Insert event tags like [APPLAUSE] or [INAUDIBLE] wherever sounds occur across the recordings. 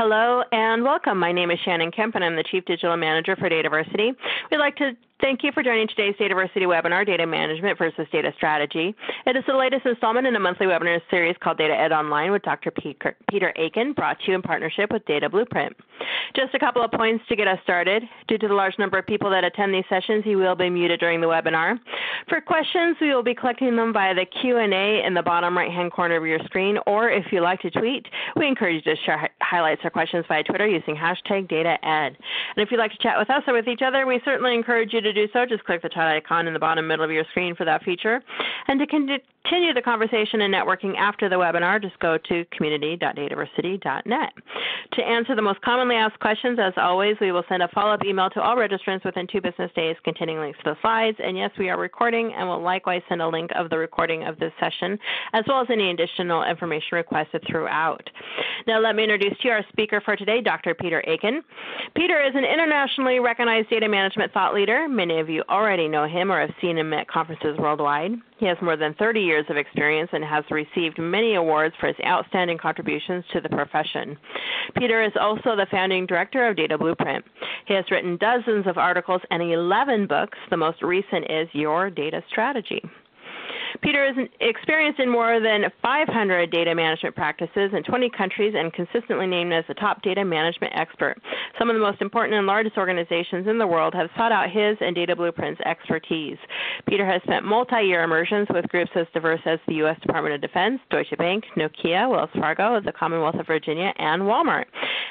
Hello and welcome. My name is Shannon Kemp and I'm the Chief Digital Manager for Dataversity. We'd like to Thank you for joining today's Dataversity webinar, Data Management versus Data Strategy. It is the latest installment in a monthly webinar series called Data Ed Online with Dr. Peter Aiken, brought to you in partnership with Data Blueprint. Just a couple of points to get us started. Due to the large number of people that attend these sessions, you will be muted during the webinar. For questions, we will be collecting them via the Q&A in the bottom right-hand corner of your screen, or if you like to tweet, we encourage you to share highlights or questions via Twitter using hashtag DataEd. And if you'd like to chat with us or with each other, we certainly encourage you to to do so, just click the chat icon in the bottom middle of your screen for that feature. And to continue the conversation and networking after the webinar, just go to community.dataversity.net. To answer the most commonly asked questions, as always, we will send a follow-up email to all registrants within two business days containing links to the slides. And yes, we are recording and will likewise send a link of the recording of this session, as well as any additional information requested throughout. Now let me introduce to you our speaker for today, Dr. Peter Aiken. Peter is an internationally recognized data management thought leader. Many of you already know him or have seen him at conferences worldwide. He has more than 30 years of experience and has received many awards for his outstanding contributions to the profession. Peter is also the founding director of Data Blueprint. He has written dozens of articles and 11 books. The most recent is Your Data Strategy. Peter is experienced in more than 500 data management practices in 20 countries and consistently named as a top data management expert. Some of the most important and largest organizations in the world have sought out his and Data Blueprint's expertise. Peter has spent multi year immersions with groups as diverse as the U.S. Department of Defense, Deutsche Bank, Nokia, Wells Fargo, the Commonwealth of Virginia, and Walmart.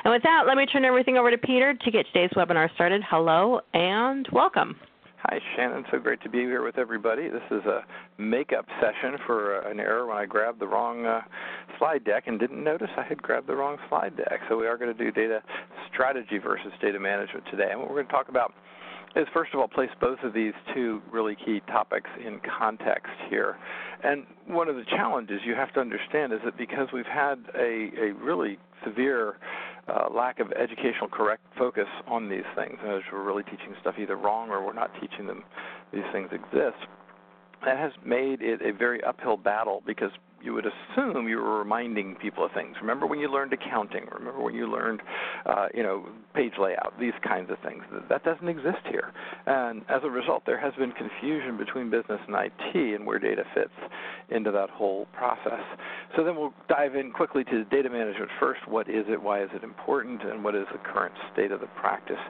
And with that, let me turn everything over to Peter to get today's webinar started. Hello and welcome. Hi, Shannon. So great to be here with everybody. This is a makeup session for uh, an error when I grabbed the wrong uh, slide deck and didn't notice I had grabbed the wrong slide deck. So we are going to do data strategy versus data management today. And what we're going to talk about is first of all place both of these two really key topics in context here. And one of the challenges you have to understand is that because we've had a, a really severe uh, lack of educational correct focus on these things, as we're really teaching stuff either wrong or we're not teaching them these things exist, that has made it a very uphill battle because you would assume you were reminding people of things. Remember when you learned accounting? Remember when you learned, uh, you know, page layout? These kinds of things. That doesn't exist here, and as a result, there has been confusion between business and IT and where data fits into that whole process. So then we'll dive in quickly to data management first. What is it? Why is it important? And what is the current state of the practice?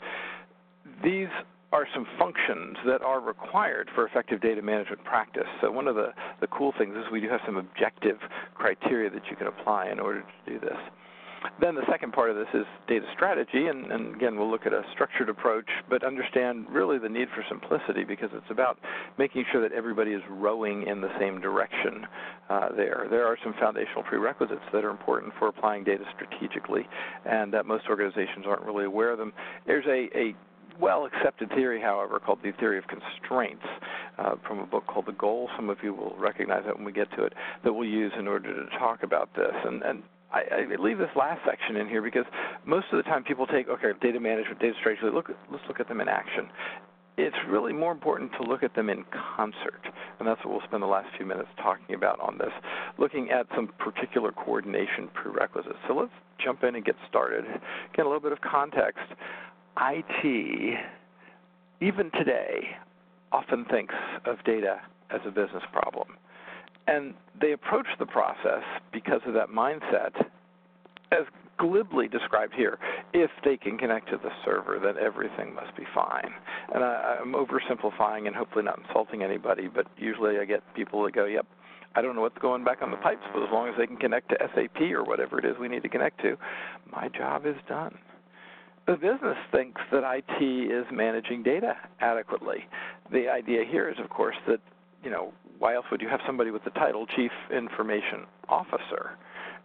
These are some functions that are required for effective data management practice. So one of the, the cool things is we do have some objective criteria that you can apply in order to do this. Then the second part of this is data strategy, and, and, again, we'll look at a structured approach, but understand really the need for simplicity because it's about making sure that everybody is rowing in the same direction uh, there. There are some foundational prerequisites that are important for applying data strategically, and that most organizations aren't really aware of them. There's a, a well accepted theory, however, called the theory of constraints uh, from a book called The Goal. Some of you will recognize that when we get to it, that we'll use in order to talk about this. And, and I, I leave this last section in here because most of the time people take, okay, data management, data strategy, look, let's look at them in action it's really more important to look at them in concert. And that's what we'll spend the last few minutes talking about on this, looking at some particular coordination prerequisites. So let's jump in and get started. Get a little bit of context. IT, even today, often thinks of data as a business problem. And they approach the process because of that mindset as glibly described here. If they can connect to the server, then everything must be fine. And I, I'm oversimplifying and hopefully not insulting anybody, but usually I get people that go, yep, I don't know what's going back on the pipes, but as long as they can connect to SAP or whatever it is we need to connect to, my job is done the business thinks that IT is managing data adequately. The idea here is, of course, that you know why else would you have somebody with the title Chief Information Officer?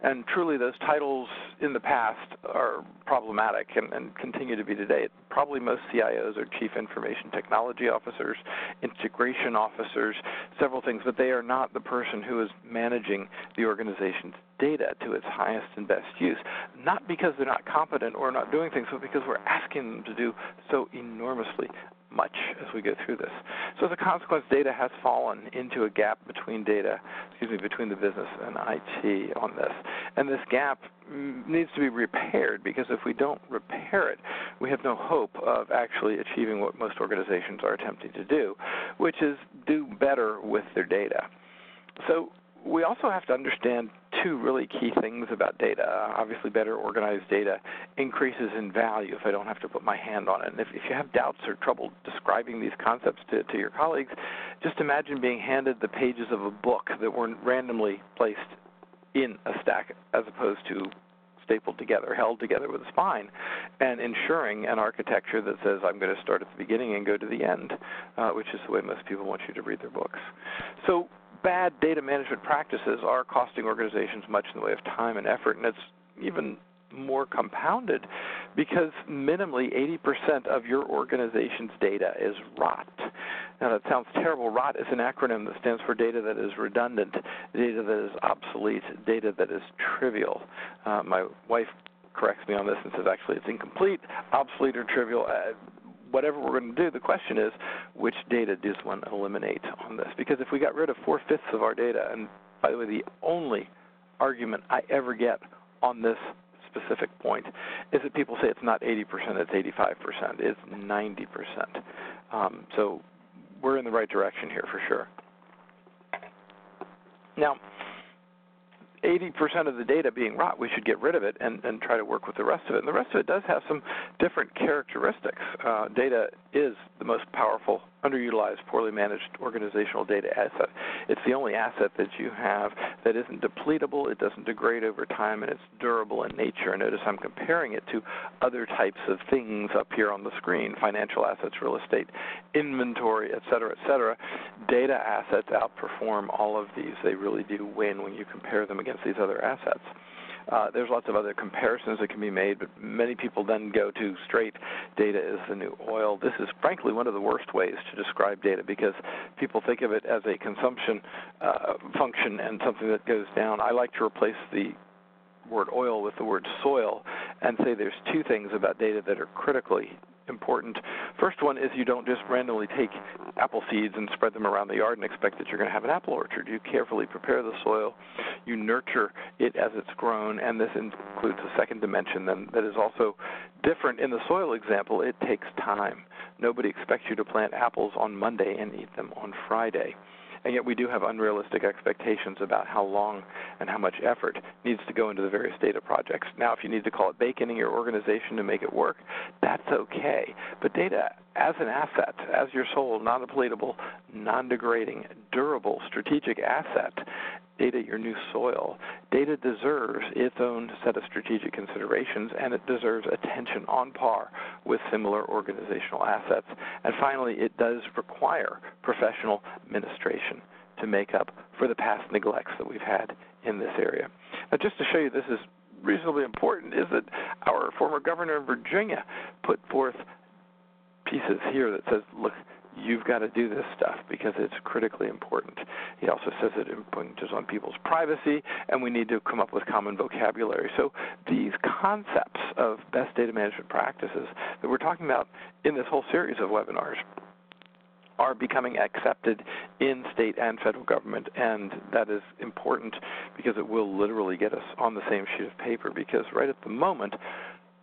And truly, those titles in the past are problematic and, and, continue to be today. Probably most CIOs are Chief Information Technology Officers, Integration Officers, several things, but they are not the person who is managing the organization's data to its highest and best use. Not because they're not competent or not doing things, but because we're asking them to do so enormously much as we go through this. So as a consequence, data has fallen into a gap between data, excuse me, between the business and IT on this. And this gap needs to be repaired because if we don't repair it, we have no hope of actually achieving what most organizations are attempting to do, which is do better with their data. So we also have to understand two really key things about data. Obviously, better organized data increases in value if I don't have to put my hand on it. And if, if you have doubts or trouble describing these concepts to, to your colleagues, just imagine being handed the pages of a book that were randomly placed in a stack as opposed to stapled together, held together with a spine, and ensuring an architecture that says I'm going to start at the beginning and go to the end, uh, which is the way most people want you to read their books. So bad data management practices are costing organizations much in the way of time and effort, and it's even more compounded because minimally 80% of your organization's data is rot. Now, that sounds terrible. ROT is an acronym that stands for data that is redundant, data that is obsolete, data that is trivial. Uh, my wife corrects me on this and says actually it's incomplete, obsolete, or trivial. Uh, whatever we're going to do, the question is which data does one eliminate on this? Because if we got rid of four fifths of our data, and by the way, the only argument I ever get on this specific point is that people say it's not 80%, it's 85%, it's 90%. Um, so we're in the right direction here for sure. Now, 80% of the data being rot, we should get rid of it and, and try to work with the rest of it. And the rest of it does have some different characteristics. Uh, data is the most powerful underutilized, poorly managed organizational data asset. It's the only asset that you have that isn't depletable, it doesn't degrade over time, and it's durable in nature. Notice I'm comparing it to other types of things up here on the screen financial assets, real estate, inventory, et cetera, et cetera. Data assets outperform all of these. They really do win when you compare them against these other assets. Uh, there's lots of other comparisons that can be made, but many people then go to straight data is the new oil. This is frankly one of the worst ways to describe data because people think of it as a consumption uh, function and something that goes down. I like to replace the word oil with the word soil and say there's two things about data that are critically important. First one is you don't just randomly take apple seeds and spread them around the yard and expect that you're going to have an apple orchard. You carefully prepare the soil, you nurture it as it's grown, and this includes a second dimension then that is also different. In the soil example, it takes time. Nobody expects you to plant apples on Monday and eat them on Friday and yet we do have unrealistic expectations about how long and how much effort needs to go into the various data projects. Now, if you need to call it bacon in your organization to make it work, that's okay. But data as an asset, as your sole non-depletable, non-degrading, durable, strategic asset, data your new soil. Data deserves its own set of strategic considerations, and it deserves attention on par with similar organizational assets. And finally, it does require professional administration to make up for the past neglects that we've had in this area. Now, just to show you this is reasonably important, is that our former governor of Virginia put forth pieces here that says, look, you've got to do this stuff because it's critically important. He also says it impinges on people's privacy, and we need to come up with common vocabulary. So these concepts of best data management practices that we're talking about in this whole series of webinars are becoming accepted in state and federal government, and that is important because it will literally get us on the same sheet of paper. Because right at the moment,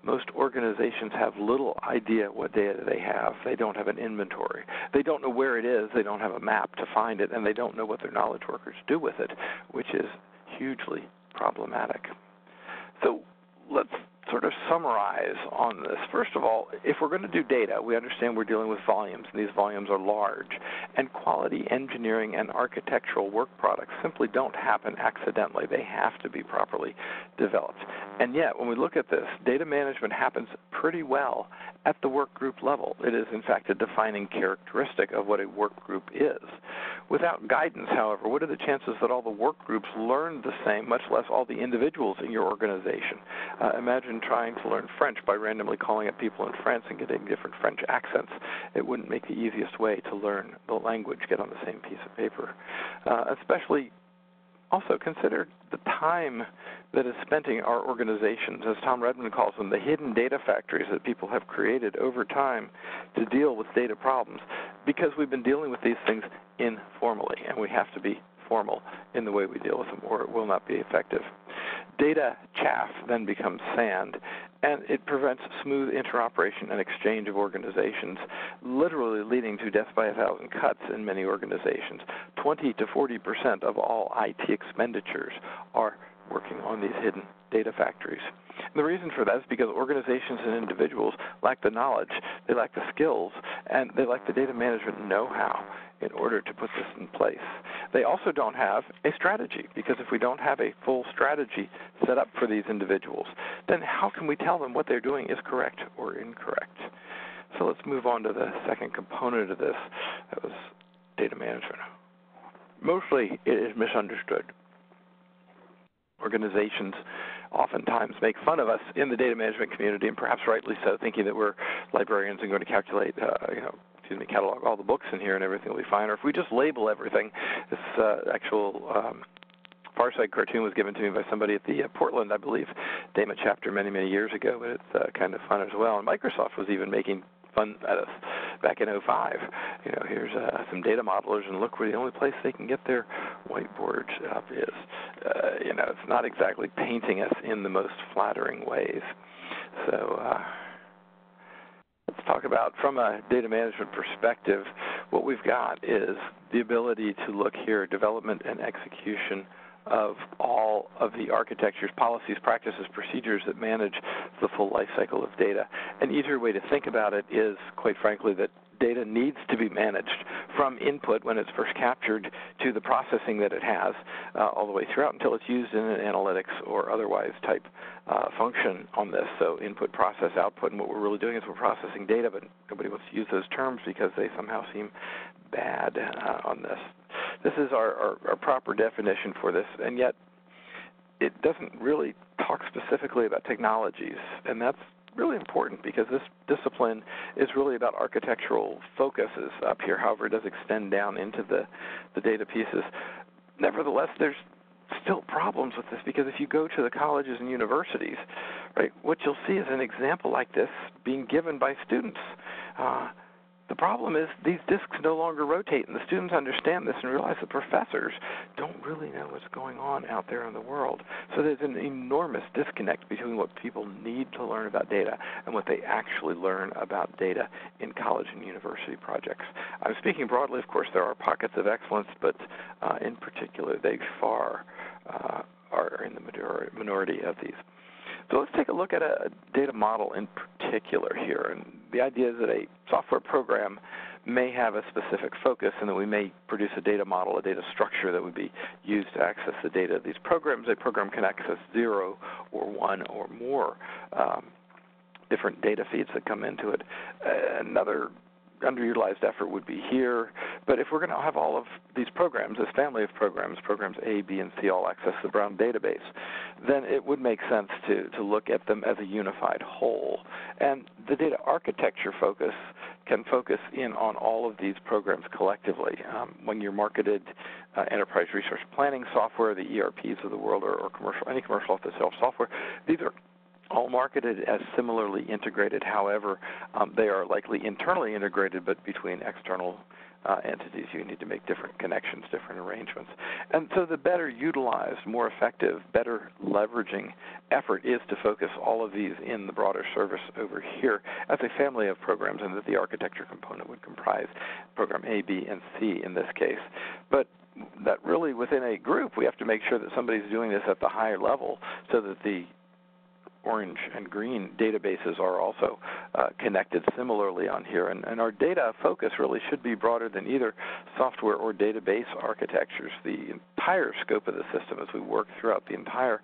most organizations have little idea what data they have. They don't have an inventory. They don't know where it is. They don't have a map to find it, and they don't know what their knowledge workers do with it, which is hugely problematic. So let's sort of summarize on this. First of all, if we're going to do data, we understand we're dealing with volumes, and these volumes are large. And quality engineering and architectural work products simply don't happen accidentally. They have to be properly developed. And yet, when we look at this, data management happens pretty well at the work group level. It is, in fact, a defining characteristic of what a work group is. Without guidance, however, what are the chances that all the work groups learn the same, much less all the individuals in your organization? Uh, imagine trying to learn French by randomly calling up people in France and getting different French accents. It wouldn't make the easiest way to learn the language get on the same piece of paper. Uh, especially also consider the time that is spent in our organizations, as Tom Redman calls them, the hidden data factories that people have created over time to deal with data problems, because we've been dealing with these things informally, and we have to be formal in the way we deal with them, or it will not be effective. Data chaff then becomes sand, and it prevents smooth interoperation and exchange of organizations, literally leading to death by a thousand cuts in many organizations. 20 to 40 percent of all IT expenditures are working on these hidden data factories. And the reason for that is because organizations and individuals lack the knowledge, they lack the skills, and they lack the data management know how in order to put this in place. They also don't have a strategy because if we don't have a full strategy set up for these individuals, then how can we tell them what they're doing is correct or incorrect? So let's move on to the second component of this. That was data management. Mostly it is misunderstood. Organizations oftentimes make fun of us in the data management community, and perhaps rightly so, thinking that we're librarians and going to calculate, uh, you know, excuse me, catalog all the books in here and everything will be fine. Or if we just label everything, this uh, actual um, Far Side cartoon was given to me by somebody at the uh, Portland, I believe, DAMA chapter many, many years ago, but it's uh, kind of fun as well. And Microsoft was even making fun at us back in 05. You know, here's uh, some data modelers, and look where the only place they can get their whiteboards up is. Uh, you know, it's not exactly painting us in the most flattering ways. So, uh, let's talk about from a data management perspective, what we've got is the ability to look here, development and execution of all of the architectures, policies, practices, procedures that manage the full life cycle of data. An easier way to think about it is, quite frankly, that data needs to be managed from input when it's first captured to the processing that it has uh, all the way throughout until it's used in an analytics or otherwise type uh, function on this. So input, process, output, and what we're really doing is we're processing data, but nobody wants to use those terms because they somehow seem bad uh, on this. This is our, our, our proper definition for this, and yet it doesn't really talk specifically about technologies, and that's really important because this discipline is really about architectural focuses up here. However, it does extend down into the, the data pieces. Nevertheless, there's still problems with this because if you go to the colleges and universities, right, what you'll see is an example like this being given by students. Uh, the problem is these disks no longer rotate, and the students understand this and realize the professors don't really know what's going on out there in the world. So there's an enormous disconnect between what people need to learn about data and what they actually learn about data in college and university projects. I'm speaking broadly, of course, there are pockets of excellence, but uh, in particular, they far uh, are in the minority of these. So let's take a look at a data model in particular here. And the idea is that a software program may have a specific focus and that we may produce a data model, a data structure that would be used to access the data of these programs. A program can access zero or one or more um, different data feeds that come into it. Uh, another underutilized effort would be here. But if we're going to have all of these programs, this family of programs, programs A, B, and C, all access the Brown database, then it would make sense to, to look at them as a unified whole. And the data architecture focus can focus in on all of these programs collectively. Um, when you're marketed uh, enterprise resource planning software, the ERPs of the world, or, or commercial, any commercial off-the-shelf software, these are all marketed as similarly integrated. However, um, they are likely internally integrated, but between external uh, entities, you need to make different connections, different arrangements. And so the better utilized, more effective, better leveraging effort is to focus all of these in the broader service over here as a family of programs, and that the architecture component would comprise program A, B, and C in this case. But that really within a group, we have to make sure that somebody's doing this at the higher level so that the orange and green databases are also uh, connected similarly on here. And, and, our data focus really should be broader than either software or database architectures, the entire scope of the system as we work throughout the entire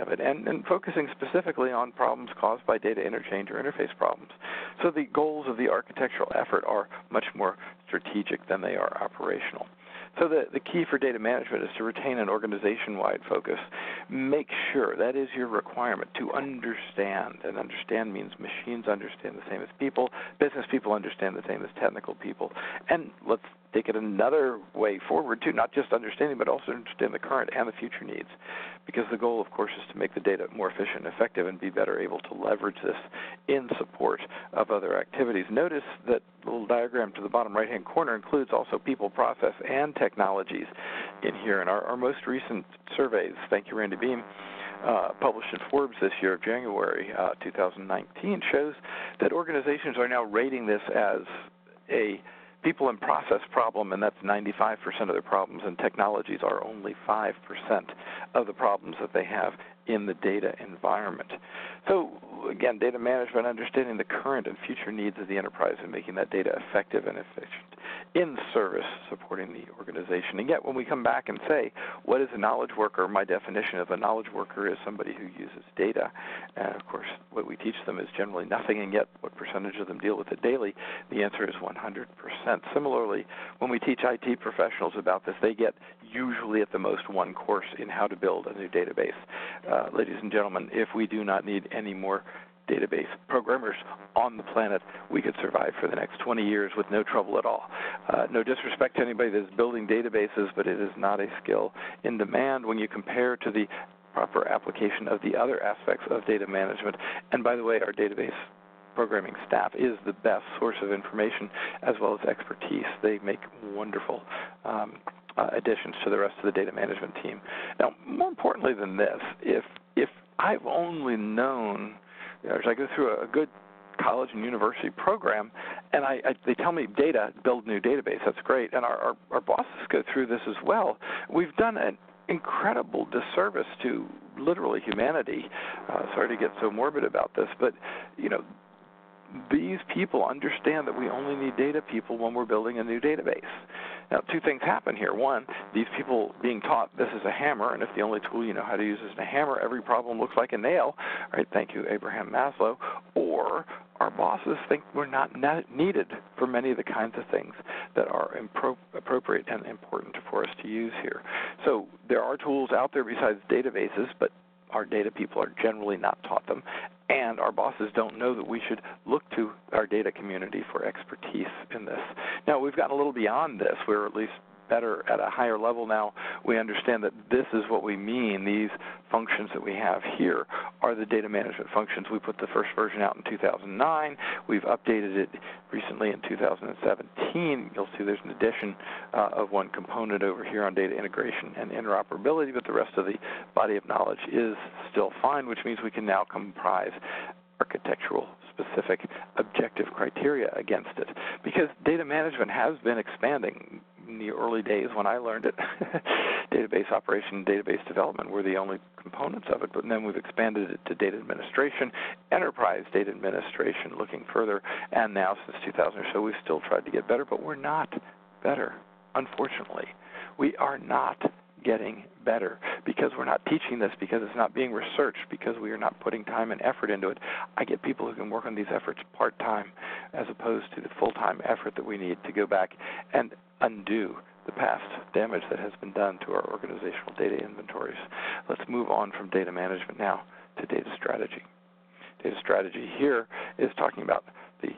of it, and, and focusing specifically on problems caused by data interchange or interface problems. So the goals of the architectural effort are much more strategic than they are operational. So the, the key for data management is to retain an organization-wide focus. Make sure that is your requirement to understand, and understand means machines understand the same as people, business people understand the same as technical people, and let's take it another way forward too, not just understanding, but also understand the current and the future needs. Because the goal, of course, is to make the data more efficient and effective and be better able to leverage this in support of other activities. Notice that little diagram to the bottom right hand corner includes also people, process, and technologies in here. And our, our most recent surveys, thank you, Randy Bean, uh, published in Forbes this year, of January uh, 2019, shows that organizations are now rating this as a people and process problem, and that's 95% of their problems, and technologies are only 5% of the problems that they have in the data environment. So, again, data management, understanding the current and future needs of the enterprise and making that data effective and efficient in service supporting the organization. And yet, when we come back and say, what is a knowledge worker? My definition of a knowledge worker is somebody who uses data. And of course, what we teach them is generally nothing, and yet, what percentage of them deal with it daily? The answer is 100%. Similarly, when we teach IT professionals about this, they get usually at the most one course in how to build a new database. Uh, ladies and gentlemen, if we do not need any more database programmers on the planet, we could survive for the next 20 years with no trouble at all. Uh, no disrespect to anybody that's building databases, but it is not a skill in demand when you compare to the proper application of the other aspects of data management. And by the way, our database programming staff is the best source of information as well as expertise. They make wonderful um, uh, additions to the rest of the data management team. Now, more importantly than this, if if I've only known you know, as I go through a, good college and university program, and I, I they tell me data, build new database. That's great, and our, our our bosses go through this as well. We've done an incredible disservice to literally humanity. Uh, sorry to get so morbid about this, but you know these people understand that we only need data people when we're building a new database. Now, two things happen here. One, these people being taught this is a hammer, and if the only tool you know how to use is a hammer, every problem looks like a nail. Right? Thank you, Abraham Maslow. Or our bosses think we're not needed for many of the kinds of things that are impro- appropriate and important for us to use here. So there are tools out there besides databases, but our data people are generally not taught them, and our bosses don't know that we should look to our data community for expertise in this. Now, we've gotten a little beyond this. We're at least better at a higher level now. We understand that this is what we mean. These functions that we have here are the data management functions. We put the first version out in 2009. We've updated it recently in 2017. You'll see there's an addition uh, of one component over here on data integration and interoperability, but the rest of the body of knowledge is still fine, which means we can now comprise architectural specific objective criteria against it because data management has been expanding in the early days when I learned it, [LAUGHS] database operation, and database development were the only components of it. But then we've expanded it to data administration, enterprise data administration, looking further. And now, since 2000 or so, we've still tried to get better, but we're not better, unfortunately. We are not getting better because we're not teaching this, because it's not being researched, because we are not putting time and effort into it. I get people who can work on these efforts part time as opposed to the full time effort that we need to go back and undo the past damage that has been done to our organizational data inventories. Let's move on from data management now to data strategy. Data strategy here is talking about the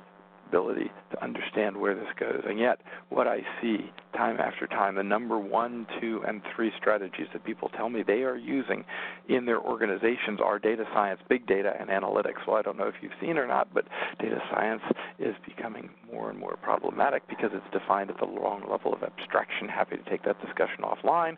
ability to understand where this goes. And yet, what I see time after time, the number one, two, and three strategies that people tell me they are using in their organizations are data science, big data, and analytics. Well, I don't know if you've seen or not, but data science is becoming more and more problematic because it's defined at the wrong level of abstraction. Happy to take that discussion offline.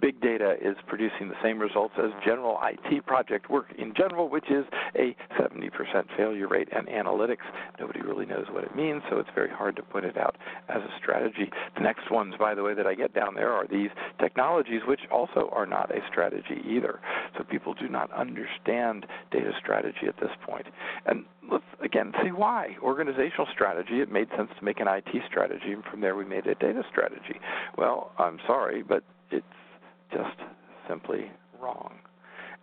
Big data is producing the same results as general IT project work in general, which is a 70% failure rate, and analytics, nobody really knows what it means, so it's very hard to put it out as a strategy. The next ones, by the way, that I get down there are these technologies, which also are not a strategy either. So people do not understand data strategy at this point. And let's again see why. Organizational strategy, it made sense to make an IT strategy, and from there we made a data strategy. Well, I'm sorry, but it's just simply wrong.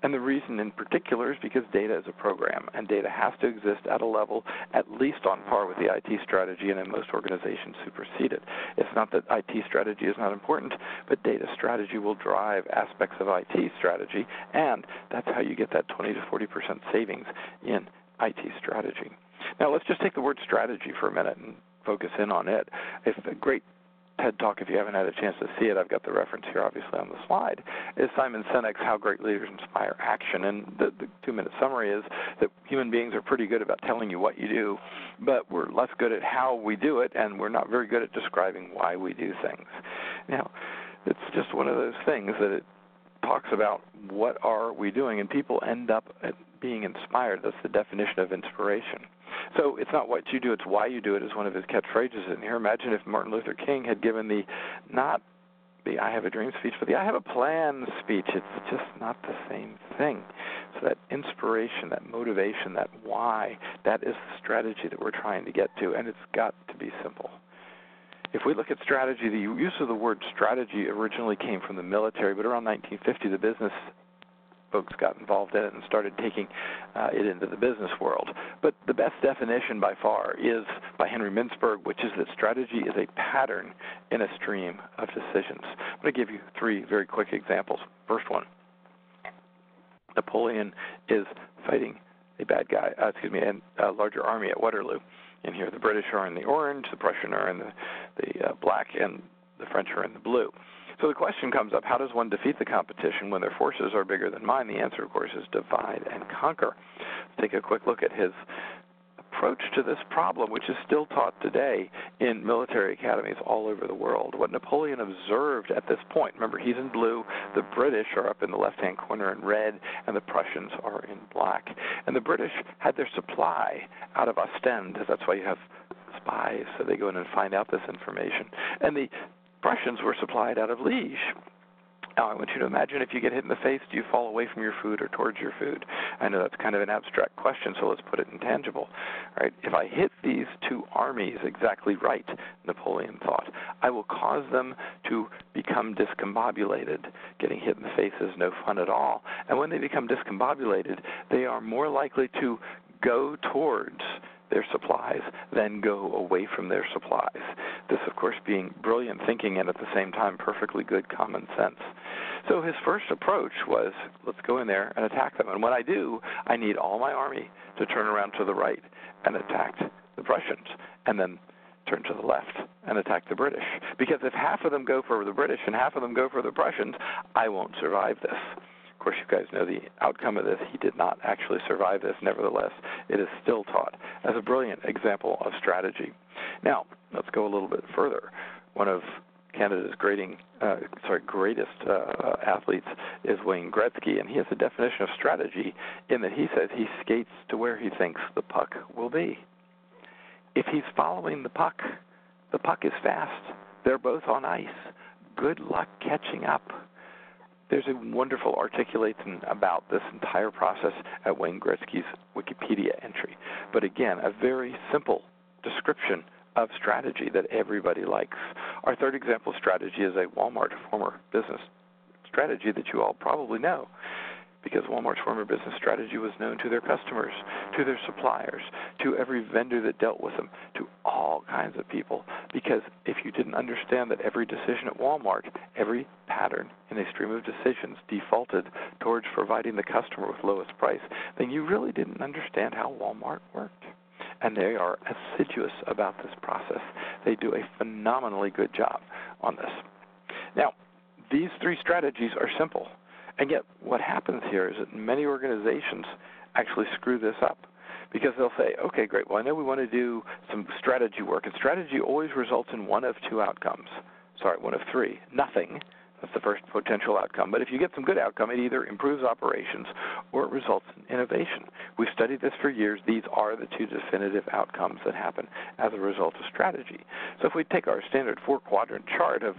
And the reason in particular is because data is a program, and data has to exist at a level at least on par with the IT strategy, and in most organizations supersede it. It's not that IT strategy is not important, but data strategy will drive aspects of IT strategy, and that's how you get that 20 to 40 percent savings in IT strategy. Now, let's just take the word strategy for a minute and focus in on it. If a great TED Talk, if you haven't had a chance to see it, I've got the reference here, obviously, on the slide, is Simon Sinek's How Great Leaders Inspire Action. And the, the two minute summary is that human beings are pretty good about telling you what you do, but we're less good at how we do it, and we're not very good at describing why we do things. Now, it's just one of those things that it talks about what are we doing, and people end up being inspired. That's the definition of inspiration. So it's not what you do, it's why you do it is one of his catchphrases in here. Imagine if Martin Luther King had given the not the I have a dream speech, but the I have a plan speech. It's just not the same thing. So that inspiration, that motivation, that why, that is the strategy that we're trying to get to, and it's got to be simple. If we look at strategy, the use of the word strategy originally came from the military, but around 1950, the business folks got involved in it and started taking uh, it into the business world. But the best definition by far is by Henry Mintzberg, which is that strategy is a pattern in a stream of decisions. I'm going to give you three very quick examples. First one Napoleon is fighting a bad guy, uh, excuse me, a larger army at Waterloo. And here the British are in the orange, the Prussian are in the, the uh, black, and the French are in the blue. So the question comes up how does one defeat the competition when their forces are bigger than mine? The answer, of course, is divide and conquer. Let's take a quick look at his approach to this problem, which is still taught today in military academies all over the world. What Napoleon observed at this point, remember, he's in blue, the British are up in the left hand corner in red, and the Prussians are in black. And the British had their supply out of Ostend, that's why you have spies, so they go in and find out this information. And the Prussians were supplied out of Liege. Now, I want you to imagine if you get hit in the face, do you fall away from your food or towards your food? I know that's kind of an abstract question, so let's put it in tangible. Right? If I hit these two armies exactly right, Napoleon thought, I will cause them to become discombobulated. Getting hit in the face is no fun at all. And when they become discombobulated, they are more likely to go towards their supplies than go away from their supplies. This, of course, being brilliant thinking and at the same time perfectly good common sense. So his first approach was let's go in there and attack them. And when I do, I need all my army to turn around to the right and attack the Prussians, and then turn to the left and attack the British. Because if half of them go for the British and half of them go for the Prussians, I won't survive this course, you guys know the outcome of this. He did not actually survive this. Nevertheless, it is still taught as a brilliant example of strategy. Now, let's go a little bit further. One of Canada's grading, uh, sorry, greatest uh, athletes is Wayne Gretzky, and he has a definition of strategy in that he says he skates to where he thinks the puck will be. If he's following the puck, the puck is fast. They're both on ice. Good luck catching up there's a wonderful articulation about this entire process at Wayne Gretzky's Wikipedia entry. But again, a very simple description of strategy that everybody likes. Our third example strategy is a Walmart former business strategy that you all probably know because Walmart's former business strategy was known to their customers, to their suppliers, to every vendor that dealt with them, to all kinds of people. Because if you didn't understand that every decision at Walmart, every pattern in a stream of decisions defaulted towards providing the customer with lowest price, then you really didn't understand how Walmart worked. And they are assiduous about this process. They do a phenomenally good job on this. Now, these three strategies are simple. And yet, what happens here is that many organizations actually screw this up because they'll say, okay, great, well, I know we want to do some strategy work, and strategy always results in one of two outcomes. Sorry, one of three. Nothing. That's the first potential outcome. But if you get some good outcome, it either improves operations or it results in innovation. We've studied this for years. These are the two definitive outcomes that happen as a result of strategy. So if we take our standard four quadrant chart of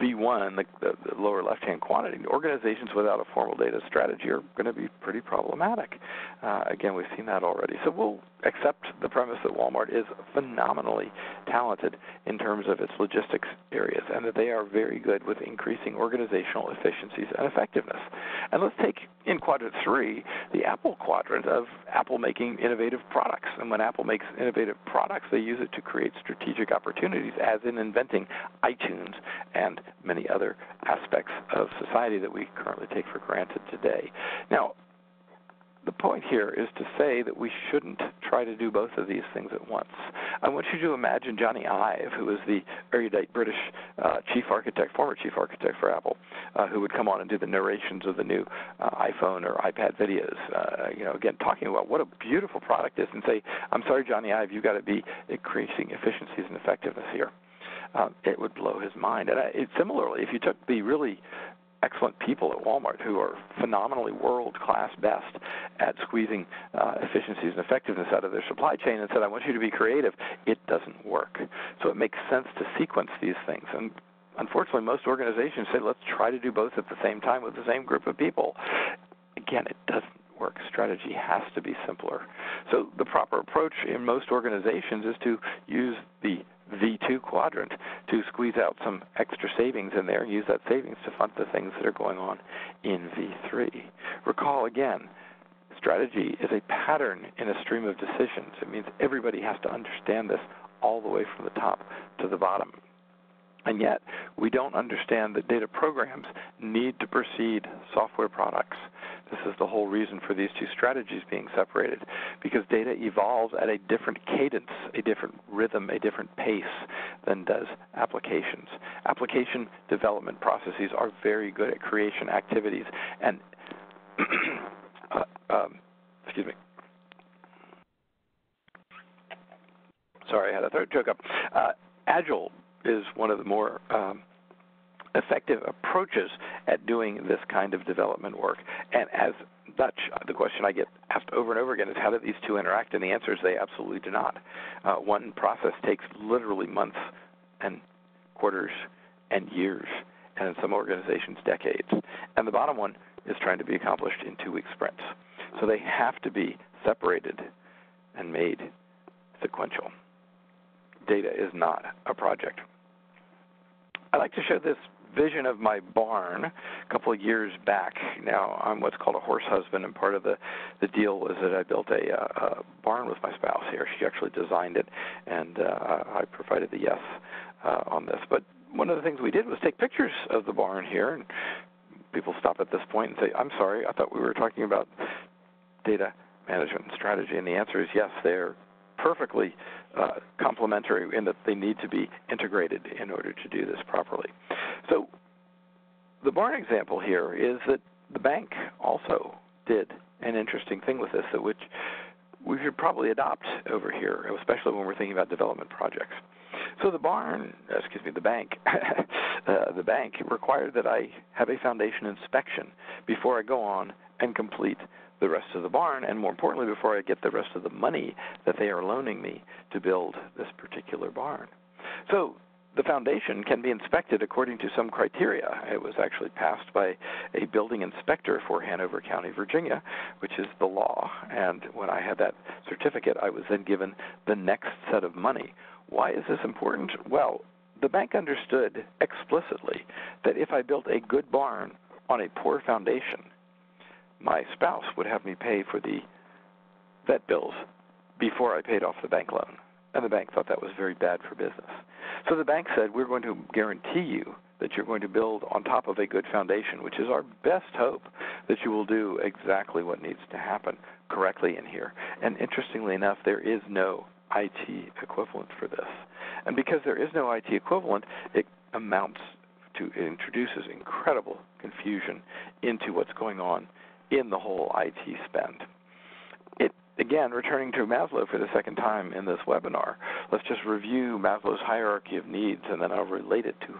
V1, the, the, the lower left-hand quantity, organizations without a formal data strategy are going to be pretty problematic. Uh, again, we've seen that already. So we'll accept the premise that Walmart is phenomenally talented in terms of its logistics areas and that they are very good with increasing organizational efficiencies and effectiveness. And let's take in quadrant three the Apple quadrant of Apple making innovative products. And when Apple makes innovative products, they use it to create strategic opportunities, as in inventing iTunes and many other aspects of society that we currently take for granted today. Now, the point here is to say that we shouldn't try to do both of these things at once. I want you to imagine Jony Ive, who was the erudite British uh, chief architect, former chief architect for Apple, uh, who would come on and do the narrations of the new uh, iPhone or iPad videos. Uh, you know, again, talking about what a beautiful product is, and say, "I'm sorry, Jony Ive, you've got to be increasing efficiencies and effectiveness here." Uh, it would blow his mind. And I, it, similarly, if you took the really excellent people at Walmart who are phenomenally world class best at squeezing uh, efficiencies and effectiveness out of their supply chain and said, I want you to be creative, it doesn't work. So it makes sense to sequence these things. And unfortunately, most organizations say, let's try to do both at the same time with the same group of people. Again, it doesn't work. Strategy has to be simpler. So the proper approach in most organizations is to use the V2 quadrant to squeeze out some extra savings in there use that savings to fund the things that are going on in V3. Recall again, strategy is a pattern in a stream of decisions. It means everybody has to understand this all the way from the top to the bottom. And yet, we don't understand that data programs need to precede software products. This is the whole reason for these two strategies being separated, because data evolves at a different cadence, a different rhythm, a different pace than does applications. Application development processes are very good at creation activities, and [CLEARS THROAT] uh, um, excuse me. Sorry, I had a throat choke up. Uh, agile is one of the more um, effective approaches at doing this kind of development work. And as Dutch, the question I get asked over and over again is how do these two interact? And the answer is they absolutely do not. Uh, one process takes literally months and quarters and years, and in some organizations, decades. And the bottom one is trying to be accomplished in two week sprints. So they have to be separated and made sequential. Data is not a project. I like to show this vision of my barn a couple of years back. Now I'm what's called a horse husband, and part of the the deal was that I built a, uh, a barn with my spouse here. She actually designed it, and uh, I provided the yes uh, on this. But one of the things we did was take pictures of the barn here, and people stop at this point and say, "I'm sorry, I thought we were talking about data management and strategy." And the answer is yes, they're perfectly uh, complementary in that they need to be integrated in order to do this properly. So the barn example here is that the bank also did an interesting thing with this, that which we should probably adopt over here, especially when we're thinking about development projects. So the barn, excuse me, the bank, [LAUGHS] uh, the bank required that I have a foundation inspection before I go on and complete the rest of the barn, and more importantly, before I get the rest of the money that they are loaning me to build this particular barn. So the foundation can be inspected according to some criteria. It was actually passed by a building inspector for Hanover County, Virginia, which is the law. And when I had that certificate, I was then given the next set of money. Why is this important? Well, the bank understood explicitly that if I built a good barn on a poor foundation, my spouse would have me pay for the vet bills before I paid off the bank loan. And the bank thought that was very bad for business. So the bank said, We're going to guarantee you that you're going to build on top of a good foundation, which is our best hope that you will do exactly what needs to happen correctly in here. And interestingly enough, there is no IT equivalent for this. And because there is no IT equivalent, it amounts to, it introduces incredible confusion into what's going on in the whole IT spend. It again, returning to Maslow for the second time in this webinar, let's just review Maslow's hierarchy of needs and then I'll relate it to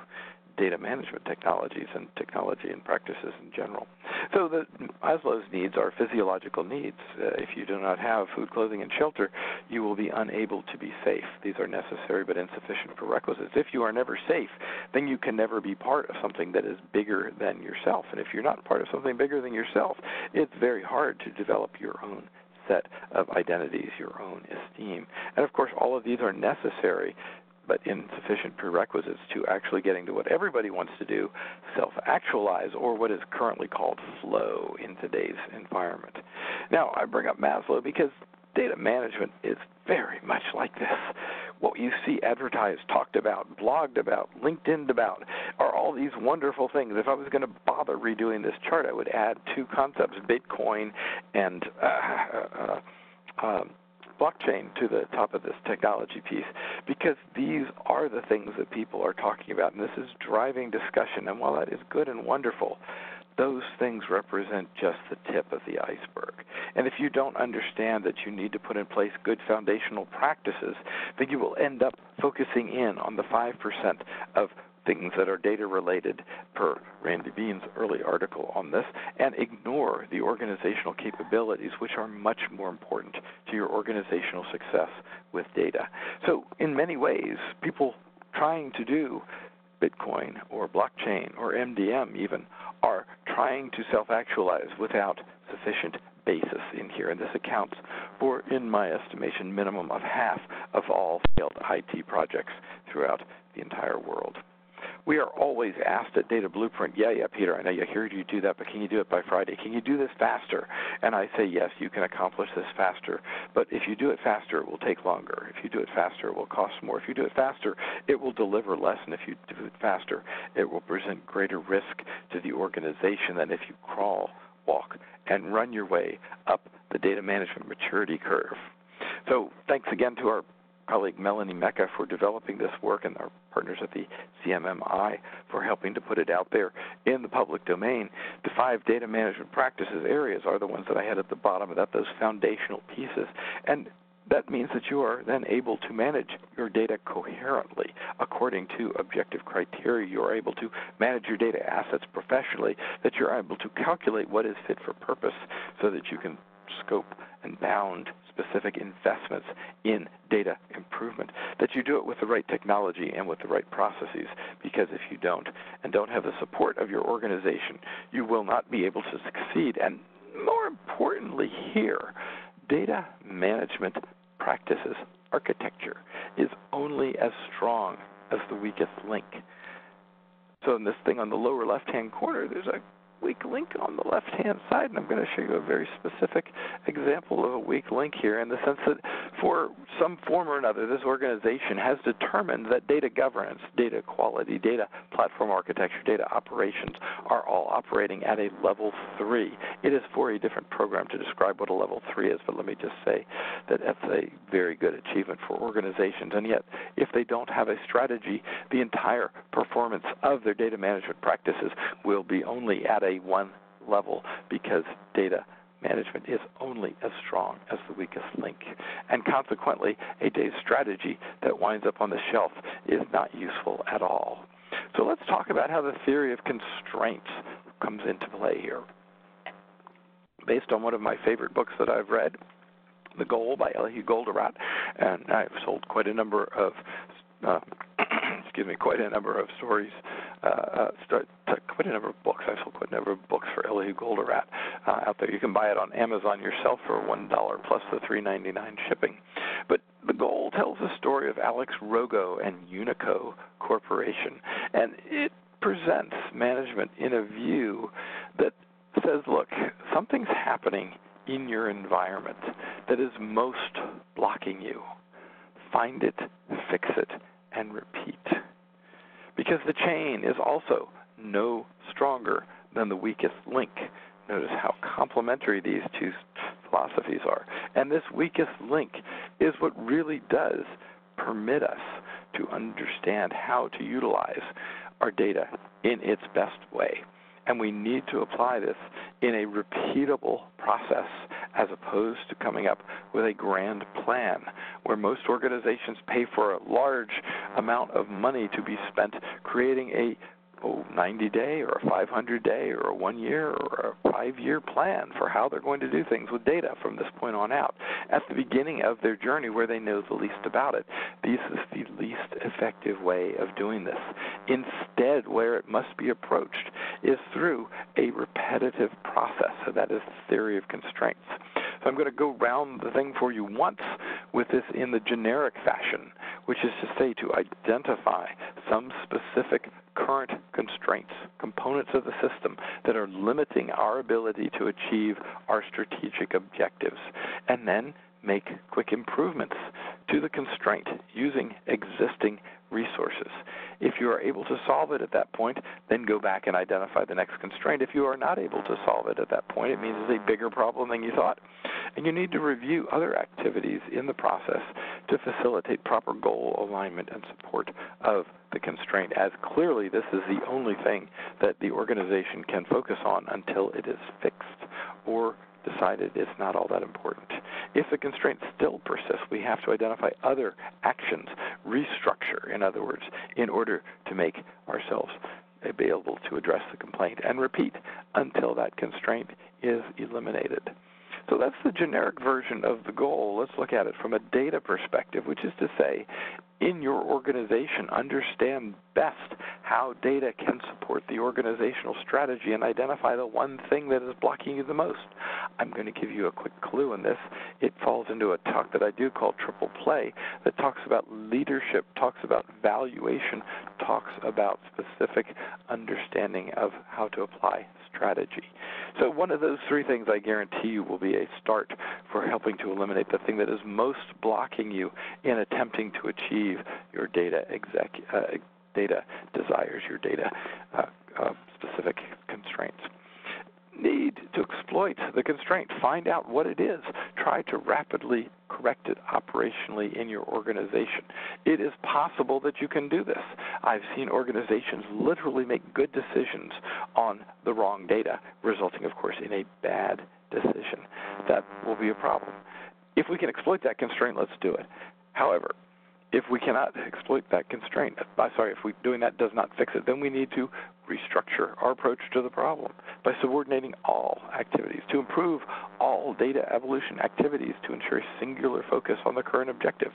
data management technologies and technology and practices in general. So the Maslow's needs are physiological needs. Uh, if you do not have food, clothing, and shelter, you will be unable to be safe. These are necessary but insufficient prerequisites. If you are never safe, then you can never be part of something that is bigger than yourself. And if you're not part of something bigger than yourself, it's very hard to develop your own set of identities, your own esteem. And of course, all of these are necessary but insufficient prerequisites to actually getting to what everybody wants to do self actualize, or what is currently called flow in today's environment. Now, I bring up Maslow because data management is very much like this. what you see advertised, talked about, blogged about, LinkedIn about, are all these wonderful things. If I was going to bother redoing this chart, I would add two concepts: Bitcoin and uh, uh, uh, blockchain to the top of this technology piece because these are the things that people are talking about, and this is driving discussion. And while that is good and wonderful, those things represent just the tip of the iceberg. And if you don't understand that you need to put in place good foundational practices, then you will end up focusing in on the 5% of things that are data related per Randy Bean's early article on this and ignore the organizational capabilities which are much more important to your organizational success with data. So in many ways, people trying to do Bitcoin or blockchain or MDM even are trying to self actualize without sufficient basis in here. And this accounts for, in my estimation, minimum of half of all failed IT projects throughout the entire world we are always asked at Data Blueprint, yeah, yeah, Peter, I know you heard you do that, but can you do it by Friday? Can you do this faster? And I say, yes, you can accomplish this faster, but if you do it faster, it will take longer. If you do it faster, it will cost more. If you do it faster, it will deliver less, and if you do it faster, it will present greater risk to the organization than if you crawl, walk, and run your way up the data management maturity curve. So thanks again to our colleague Melanie Mecca for developing this work and our partners at the CMMI for helping to put it out there in the public domain. The five data management practices areas are the ones that I had at the bottom of that, those foundational pieces. And that means that you are then able to manage your data coherently according to objective criteria. You are able to manage your data assets professionally, that you're able to calculate what is fit for purpose so that you can scope and bound specific investments in data improvement, that you do it with the right technology and with the right processes, because if you don't and don't have the support of your organization, you will not be able to succeed. And more importantly, here, data management practices architecture is only as strong as the weakest link. So in this thing on the lower left hand corner, there's a weak link on the left hand side, and I'm going to show you a very specific example of a weak link here in the sense that for some form or another, this organization has determined that data governance, data quality, data platform architecture, data operations are all operating at a level three. It is for a different program to describe what a level three is, but let me just say that that's a very good achievement for organizations. And yet, if they don't have a strategy, the entire performance of their data management practices will be only at a one level because data management is only as strong as the weakest link. And consequently, a day's strategy that winds up on the shelf is not useful at all. So let's talk about how the theory of constraints comes into play here. Based on one of my favorite books that I've read, The Goal by Elihu Goldratt, and I've sold quite a number of uh, [CLEARS THROAT] excuse me, quite a number of stories, uh, uh, quite a number of books. I sold quite a number of books for Elihu Goldratt uh, out there. You can buy it on Amazon yourself for one dollar plus the three ninety nine shipping. But the goal tells the story of Alex Rogo and Unico Corporation, and it presents management in a view that says, look, something's happening in your environment that is most blocking you. Find it, fix it, and repeat. Because the chain is also no stronger than the weakest link. Notice how complementary these two philosophies are. And this weakest link is what really does permit us to understand how to utilize our data in its best way. And we need to apply this in a repeatable process as opposed to coming up with a grand plan where most organizations pay for a large amount of money to be spent creating a oh, 90 day or a 500 day or a one year or a five year plan for how they're going to do things with data from this point on out. At the beginning of their journey where they know the least about it, this is the least effective way of doing this. Instead, where it must be approached is through a repetitive process. So that is the theory of constraints. So I'm going to go round the thing for you once with this in the generic fashion, which is to say to identify some specific current constraints, components of the system that are limiting our ability to achieve our strategic objectives, and then make quick improvements to the constraint using existing resources. If you are able to solve it at that point, then go back and identify the next constraint. If you are not able to solve it at that point, it means it's a bigger problem than you thought. And you need to review other activities in the process to facilitate proper goal alignment and support of the constraint, as clearly this is the only thing that the organization can focus on until it is fixed or decided it's not all that important. If the constraint still persists, we have to identify other actions, restructure, in other words, in order to make ourselves available to address the complaint and repeat until that constraint is eliminated. So that's the generic version of the goal. Let's look at it from a data perspective, which is to say, in your organization, understand best how data can support the organizational strategy and identify the one thing that is blocking you the most. I'm going to give you a quick clue in this. It falls into a talk that I do called Triple Play that talks about leadership, talks about valuation, talks about specific understanding of how to apply strategy. So, one of those three things I guarantee you will be a start for helping to eliminate the thing that is most blocking you in attempting to achieve your data exec, uh, data desires, your data uh, uh, specific constraints need to exploit the constraint. Find out what it is. Try to rapidly correct it operationally in your organization. It is possible that you can do this. I've seen organizations literally make good decisions on the wrong data, resulting, of course, in a bad decision. That will be a problem. If we can exploit that constraint, let's do it. However, if we cannot exploit that constraint, uh, sorry, if we, doing that does not fix it, then we need to restructure our approach to the problem by subordinating all activities to improve all data evolution activities to ensure singular focus on the current objective.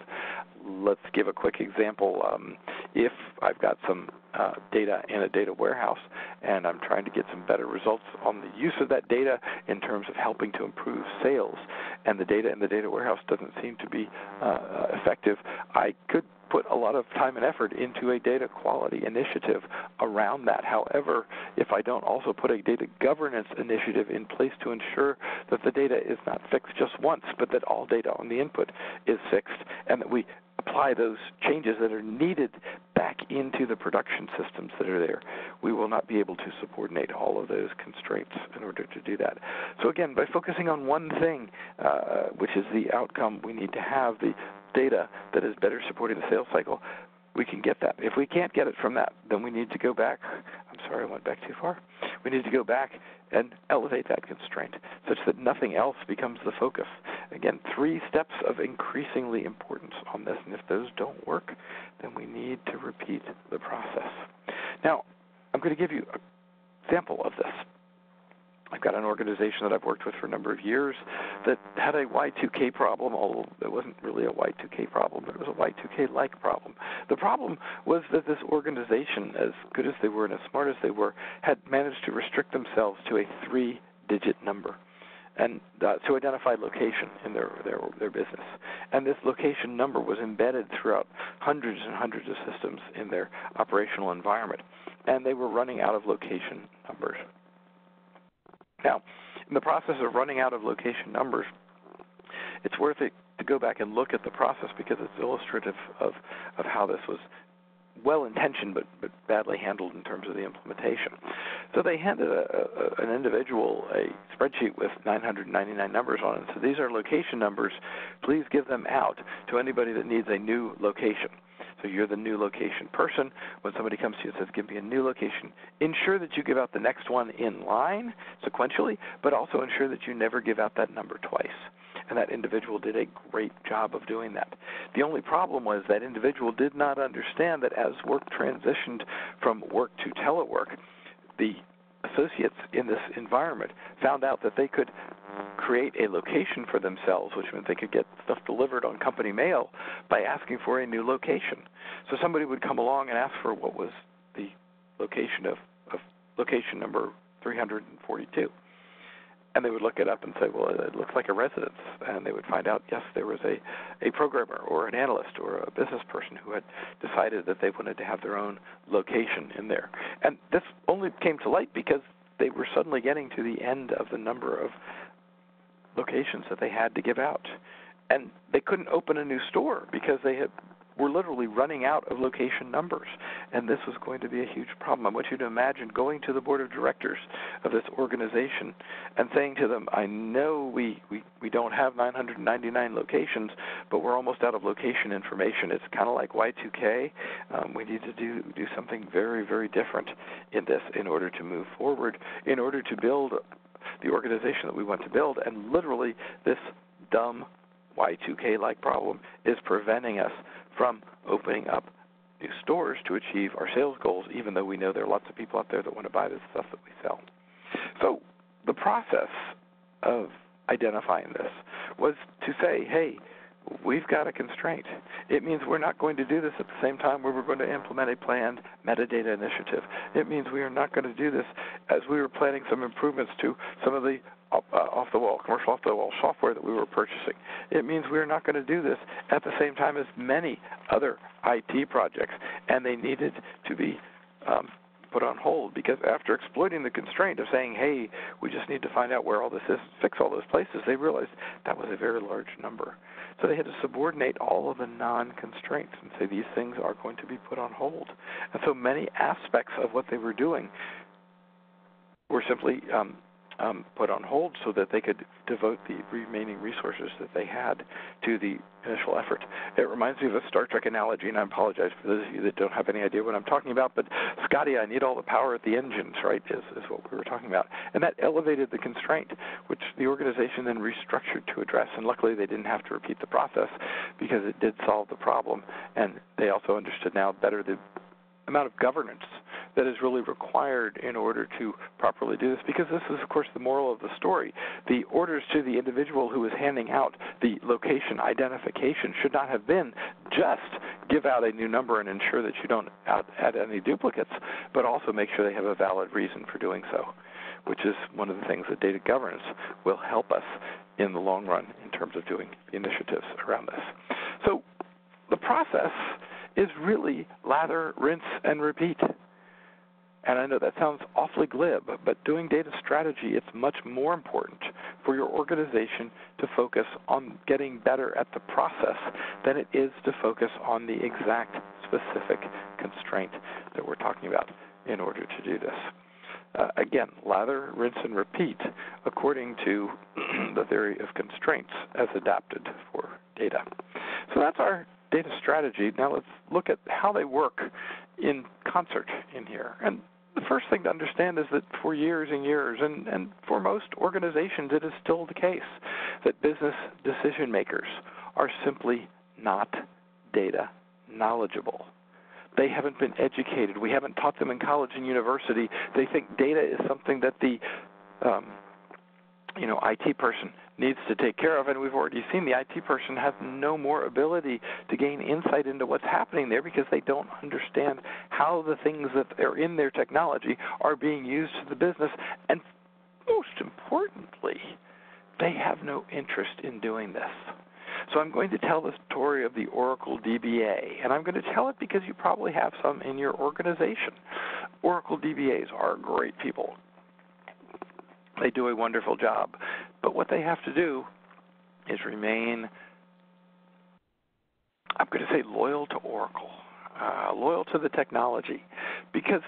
Let's give a quick example. Um, if I've got some uh, data in a data warehouse and I'm trying to get some better results on the use of that data in terms of helping to improve sales, and the data in the data warehouse doesn't seem to be uh, effective, I could put a lot of time and effort into a data quality initiative around that. However, if I don't also put a data governance initiative in place to ensure that the data is not fixed just once, but that all data on the input is fixed, and that we apply those changes that are needed back into the production systems that are there, we will not be able to subordinate all of those constraints in order to do that. So, again, by focusing on one thing, uh, which is the outcome we need to have, the data that is better supporting the sales cycle, we can get that. If we can't get it from that, then we need to go back. I'm sorry, I went back too far. We need to go back and elevate that constraint such that nothing else becomes the focus. Again, three steps of increasingly importance on this, and if those don't work, then we need to repeat the process. Now, I'm going to give you an example of this. I've got an organization that I've worked with for a number of years that had a Y2K problem, although it wasn't really a Y2K problem, but it was a Y2K like problem. The problem was that this organization, as good as they were and as smart as they were, had managed to restrict themselves to a three digit number and uh, to identify location in their, their their business. And this location number was embedded throughout hundreds and hundreds of systems in their operational environment, and they were running out of location numbers. Now, in the process of running out of location numbers, it's worth it to go back and look at the process because it's illustrative of, of how this was well intentioned but, but badly handled in terms of the implementation. So they handed a, a, an individual a spreadsheet with 999 numbers on it. So these are location numbers. Please give them out to anybody that needs a new location. So you're the new location person. When somebody comes to you and says, give me a new location, ensure that you give out the next one in line sequentially, but also ensure that you never give out that number twice. And that individual did a great job of doing that. The only problem was that individual did not understand that as work transitioned from work to telework, the associates in this environment found out that they could create a location for themselves, which meant they could get stuff delivered on company mail by asking for a new location. So somebody would come along and ask for what was the location of, of location number 342. And they would look it up and say, well, it looks like a residence. And they would find out, yes, there was a, a programmer or an analyst or a business person who had decided that they wanted to have their own location in there. And this only came to light because they were suddenly getting to the end of the number of locations that they had to give out. and they couldn't open a new store because they had were literally running out of location numbers, and this was going to be a huge problem. I want you to imagine going to the board of directors of this organization and saying to them, "I know we we, we don't have 999 locations, but we're almost out of location information. It's kind of like Y2K. Um, we need to do do something very very different in this in order to move forward, in order to build the organization that we want to build, and literally this dumb Y2K like problem is preventing us from opening up new stores to achieve our sales goals, even though we know there are lots of people out there that want to buy the stuff that we sell. So the process of identifying this was to say, hey, we've got a constraint. It means we're not going to do this at the same time where we're going to implement a planned metadata initiative. It means we are not going to do this as we were planning some improvements to some of the uh, off the wall, commercial off the wall software that we were purchasing. It means we're not going to do this at the same time as many other IT projects, and they needed to be um, put on hold because after exploiting the constraint of saying, hey, we just need to find out where all this is, fix all those places, they realized that was a very large number. So they had to subordinate all of the non constraints and say these things are going to be put on hold. And so many aspects of what they were doing were simply um, um, put on hold so that they could devote the remaining resources that they had to the initial effort. It reminds me of a Star Trek analogy, and I apologize for those of you that don't have any idea what I'm talking about. But Scotty, I need all the power at the engines, right? Is is what we were talking about, and that elevated the constraint, which the organization then restructured to address. And luckily, they didn't have to repeat the process because it did solve the problem, and they also understood now better the amount of governance that is really required in order to properly do this because this is of course the moral of the story the orders to the individual who is handing out the location identification should not have been just give out a new number and ensure that you don't add any duplicates but also make sure they have a valid reason for doing so which is one of the things that data governance will help us in the long run in terms of doing initiatives around this so the process is really lather, rinse, and repeat. And I know that sounds awfully glib, but doing data strategy, it's much more important for your organization to focus on getting better at the process than it is to focus on the exact specific constraint that we're talking about in order to do this. Uh, again, lather, rinse, and repeat according to [CLEARS THROAT] the theory of constraints as adapted for data. So that's our data strategy. Now let's look at how they work in concert in here. And the first thing to understand is that for years and years, and, and for most organizations, it is still the case that business decision makers are simply not data knowledgeable. They haven't been educated. We haven't taught them in college and university. They think data is something that the um, you know IT person needs to take care of. And we've already seen the IT person has no more ability to gain insight into what's happening there because they don't understand how the things that are in their technology are being used to the business. And most importantly, they have no interest in doing this. So I'm going to tell the story of the Oracle DBA, and I'm going to tell it because you probably have some in your organization. Oracle DBAs are great people, they do a wonderful job. But what they have to do is remain, I'm going to say, loyal to Oracle, uh, loyal to the technology, because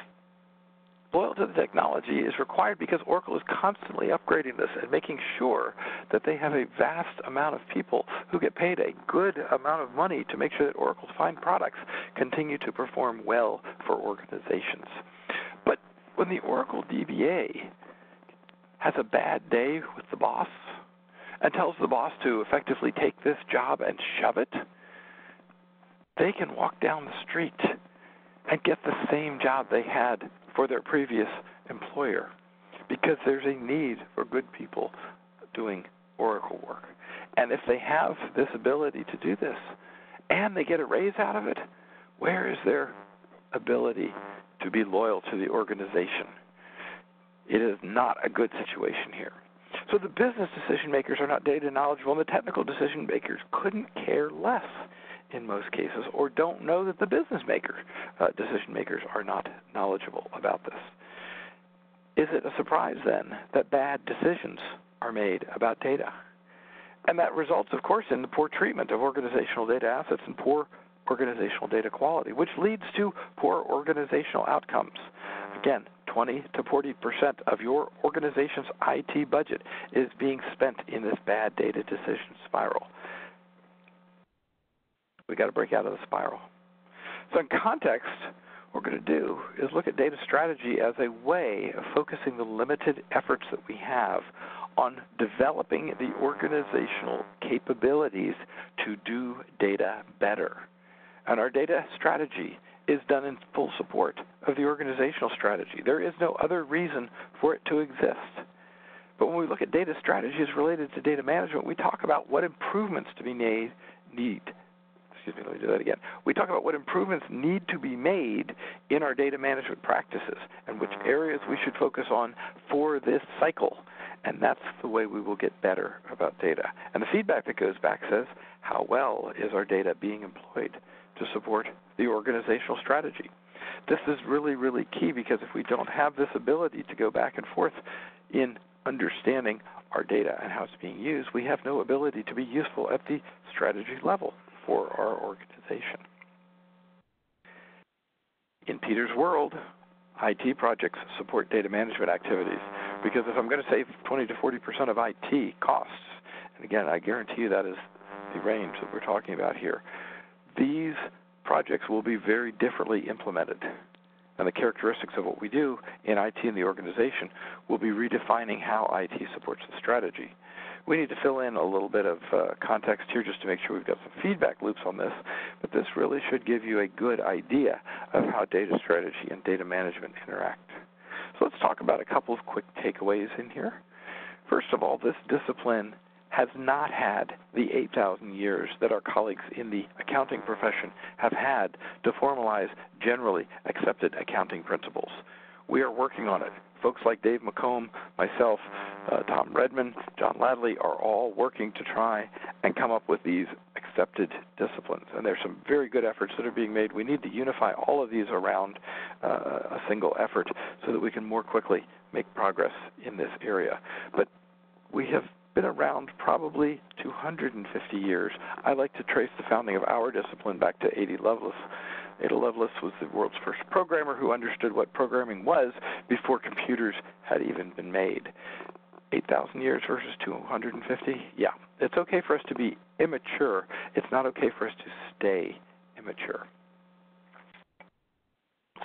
loyal to the technology is required because Oracle is constantly upgrading this and making sure that they have a vast amount of people who get paid a good amount of money to make sure that Oracle's fine products continue to perform well for organizations. But when the Oracle DBA has a bad day with the boss and tells the boss to effectively take this job and shove it, they can walk down the street and get the same job they had for their previous employer because there's a need for good people doing Oracle work. And if they have this ability to do this and they get a raise out of it, where is their ability to be loyal to the organization? It is not a good situation here. So the business decision makers are not data knowledgeable, and the technical decision makers couldn't care less in most cases, or don't know that the business maker uh, decision makers are not knowledgeable about this. Is it a surprise then that bad decisions are made about data? And that results, of course, in the poor treatment of organizational data assets and poor organizational data quality, which leads to poor organizational outcomes. Again, 20 to 40 percent of your organization's IT budget is being spent in this bad data decision spiral. We got to break out of the spiral. So, in context, what we're going to do is look at data strategy as a way of focusing the limited efforts that we have on developing the organizational capabilities to do data better. And our data strategy is done in full support of the organizational strategy. There is no other reason for it to exist. But when we look at data strategies related to data management, we talk about what improvements to be made need. Excuse me, let me do that again. We talk about what improvements need to be made in our data management practices and which mm-hmm. areas we should focus on for this cycle. And that's the way we will get better about data. And the feedback that goes back says, how well is our data being employed to support the organizational strategy? This is really, really key because if we don't have this ability to go back and forth in understanding our data and how it's being used, we have no ability to be useful at the strategy level for our organization. In Peter's world, IT projects support data management activities because if I'm going to save 20 to 40 percent of IT costs, and again, I guarantee you that is the range that we're talking about here, these projects will be very differently implemented. And the characteristics of what we do in IT in the organization will be redefining how IT supports the strategy. We need to fill in a little bit of uh, context here just to make sure we've got some feedback loops on this, but this really should give you a good idea of how data strategy and data management interact. So let's talk about a couple of quick takeaways in here. First of all, this discipline has not had the 8,000 years that our colleagues in the accounting profession have had to formalize generally accepted accounting principles. We are working on it. Folks like Dave McComb, myself, uh, Tom Redman, John Ladley are all working to try and come up with these accepted disciplines. And there's some very good efforts that are being made. We need to unify all of these around uh, a single effort so that we can more quickly make progress in this area. But we have been around probably 250 years. I like to trace the founding of our discipline back to Ada Lovelace. Ada Lovelace was the world's first programmer who understood what programming was before computers had even been made. 8,000 years versus 250? Yeah. It's okay for us to be immature. It's not okay for us to stay immature.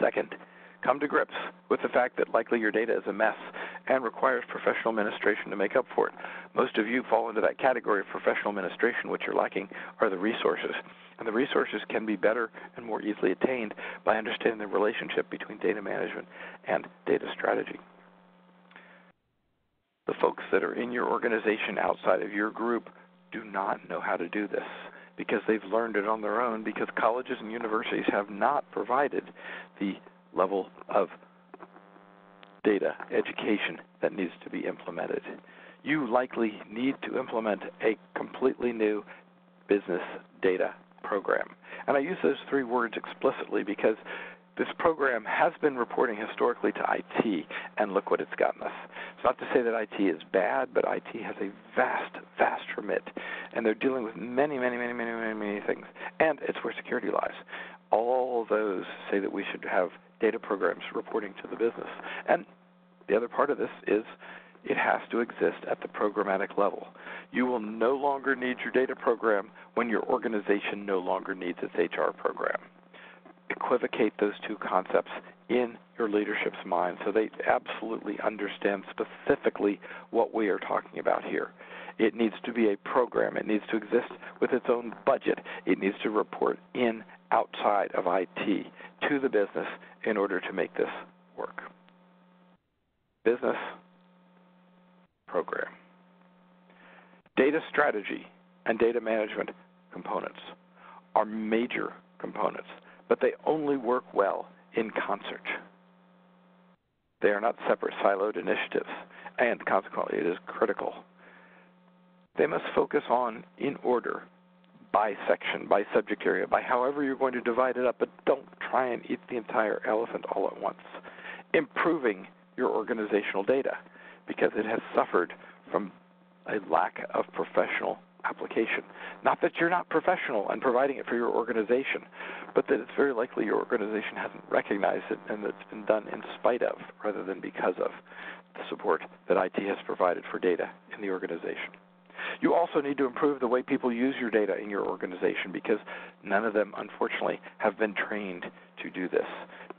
Second, come to grips with the fact that likely your data is a mess and requires professional administration to make up for it. Most of you fall into that category of professional administration. What you're lacking are the resources. And the resources can be better and more easily attained by understanding the relationship between data management and data strategy. The folks that are in your organization outside of your group do not know how to do this because they've learned it on their own because colleges and universities have not provided the level of data education that needs to be implemented. You likely need to implement a completely new business data program. And I use those three words explicitly because this program has been reporting historically to IT, and look what it's gotten us. It's not to say that IT is bad, but IT has a vast, vast remit, and they're dealing with many, many, many, many, many, many things. And it's where security lies. All those say that we should have data programs reporting to the business. And the other part of this is it has to exist at the programmatic level. You will no longer need your data program when your organization no longer needs its HR program. Equivocate those two concepts in your leadership's mind so they absolutely understand specifically what we are talking about here. It needs to be a program. It needs to exist with its own budget. It needs to report in outside of IT to the business in order to make this work. Business program. Data strategy and data management components are major components, but they only work well in concert. They are not separate siloed initiatives, and consequently, it is critical. They must focus on, in order, by section, by subject area, by however you're going to divide it up, but don't try and eat the entire elephant all at once. Improving your organizational data because it has suffered from a lack of professional application. Not that you're not professional and providing it for your organization, but that it's very likely your organization hasn't recognized it and that it's been done in spite of rather than because of the support that IT has provided for data in the organization. You also need to improve the way people use your data in your organization because none of them, unfortunately, have been trained to do this.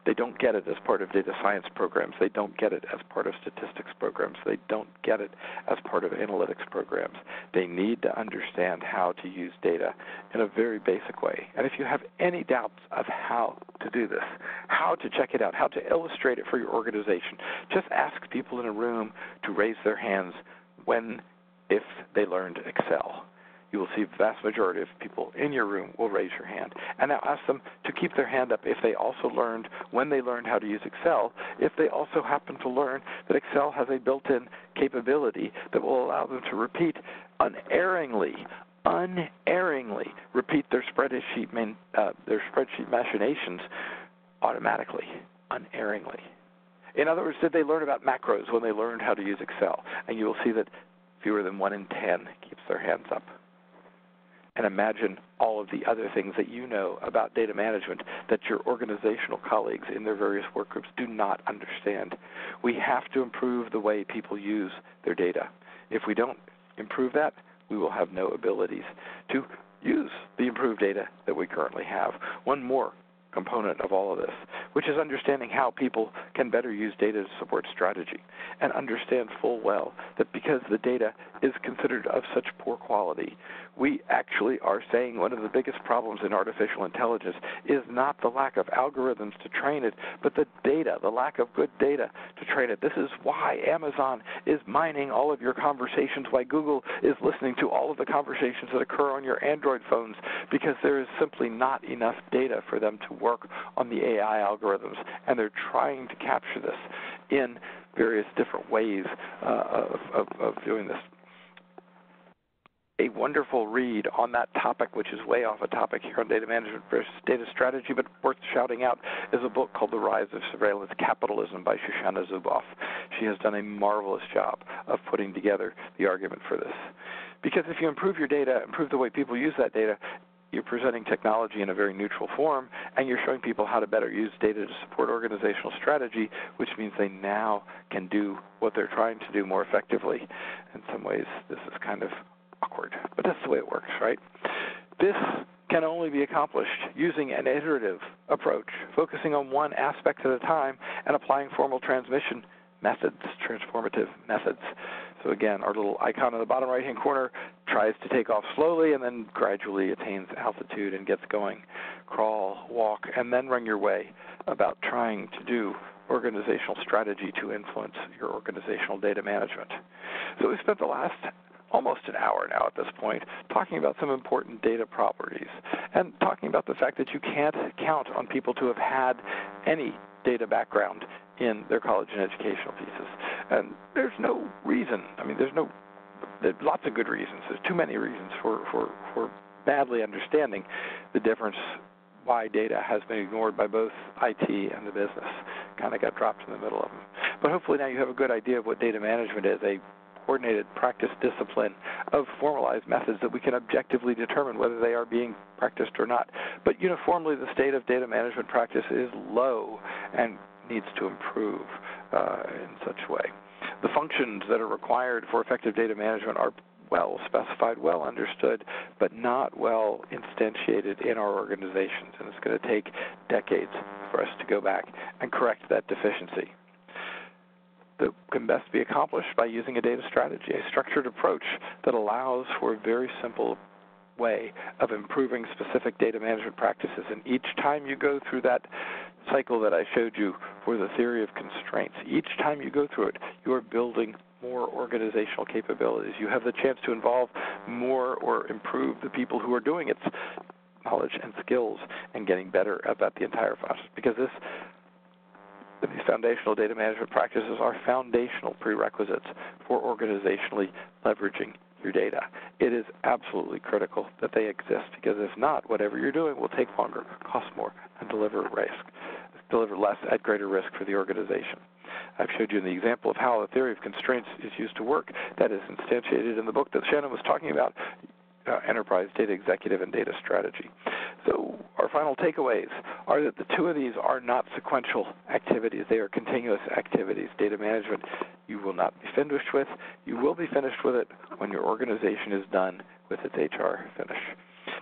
They don't get it as part of data science programs. They don't get it as part of statistics programs. They don't get it as part of analytics programs. They need to understand how to use data in a very basic way. And if you have any doubts of how to do this, how to check it out, how to illustrate it for your organization, just ask people in a room to raise their hands when, if they learned Excel you will see the vast majority of people in your room will raise your hand. And now ask them to keep their hand up if they also learned, when they learned how to use Excel, if they also happen to learn that Excel has a built in capability that will allow them to repeat unerringly, unerringly repeat their spreadsheet, main, uh, their spreadsheet machinations automatically, unerringly. In other words, did they learn about macros when they learned how to use Excel? And you will see that fewer than one in ten keeps their hands up and imagine all of the other things that you know about data management that your organizational colleagues in their various work groups do not understand. We have to improve the way people use their data. If we don't improve that, we will have no abilities to use the improved data that we currently have. One more component of all of this, which is understanding how people can better use data to support strategy and understand full well that because the data is considered of such poor quality, we actually are saying one of the biggest problems in artificial intelligence is not the lack of algorithms to train it, but the data, the lack of good data to train it. This is why Amazon is mining all of your conversations, why Google is listening to all of the conversations that occur on your Android phones, because there is simply not enough data for them to work on the AI algorithms, and they're trying to capture this in various different ways uh, of, of, of doing this a wonderful read on that topic, which is way off a topic here on data management versus data strategy, but worth shouting out, is a book called The Rise of Surveillance Capitalism by Shoshana Zuboff. She has done a marvelous job of putting together the argument for this. Because if you improve your data, improve the way people use that data, you're presenting technology in a very neutral form, and you're showing people how to better use data to support organizational strategy, which means they now can do what they're trying to do more effectively. In some ways, this is kind of awkward, but that's the way it works, right? This can only be accomplished using an iterative approach, focusing on one aspect at a time and applying formal transmission methods, transformative methods. So again, our little icon in the bottom right-hand corner tries to take off slowly and then gradually attains altitude and gets going. Crawl, walk, and then run your way about trying to do organizational strategy to influence your organizational data management. So we spent the last almost an hour now at this point, talking about some important data properties and talking about the fact that you can't count on people to have had any data background in their college and educational pieces. And there's no reason, I mean, there's no, there's lots of good reasons. There's too many reasons for, for, for badly understanding the difference why data has been ignored by both IT and the business. Kind of got dropped in the middle of them. But hopefully now you have a good idea of what data management is, a coordinated practice discipline of formalized methods that we can objectively determine whether they are being practiced or not. But uniformly, the state of data management practice is low and needs to improve uh, in such a way. The functions that are required for effective data management are well specified, well understood, but not well instantiated in our organizations. And it's going to take decades for us to go back and correct that deficiency that can best be accomplished by using a data strategy, a structured approach that allows for a very simple way of improving specific data management practices. And each time you go through that cycle that I showed you for the theory of constraints, each time you go through it, you are building more organizational capabilities. You have the chance to involve more or improve the people who are doing its knowledge and skills and getting better about the entire process because this these foundational data management practices are foundational prerequisites for organizationally leveraging your data. It is absolutely critical that they exist because if not, whatever you're doing will take longer, cost more, and deliver risk, deliver less at greater risk for the organization. I've showed you the example of how the theory of constraints is used to work. That is instantiated in the book that Shannon was talking about. uh, enterprise data executive and data strategy. So our final takeaways are that the two of these are not sequential activities. They are continuous activities. Data management you will not be finished with. You will be finished with it when your organization is done with its HR finish.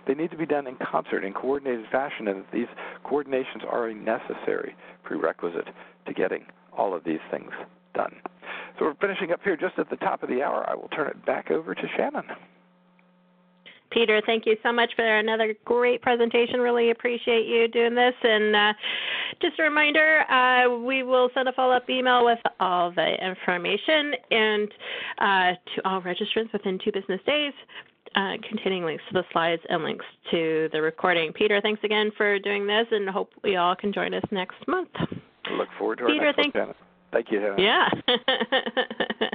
They need to be done in concert, in coordinated fashion, and these coordinations are a necessary prerequisite to getting all of these things done. So we're finishing up here just at the top of the hour. I will turn it back over to Shannon. Peter, thank you so much for another great presentation. Really appreciate you doing this. And uh, just a reminder, uh, we will send a follow up email with all the information and uh, to all registrants within two business days. Uh, containing links to the slides and links to the recording. Peter, thanks again for doing this, and hope we all can join us next month. look forward to Peter, our next thank- Thank you, Hannah. Yeah. [LAUGHS]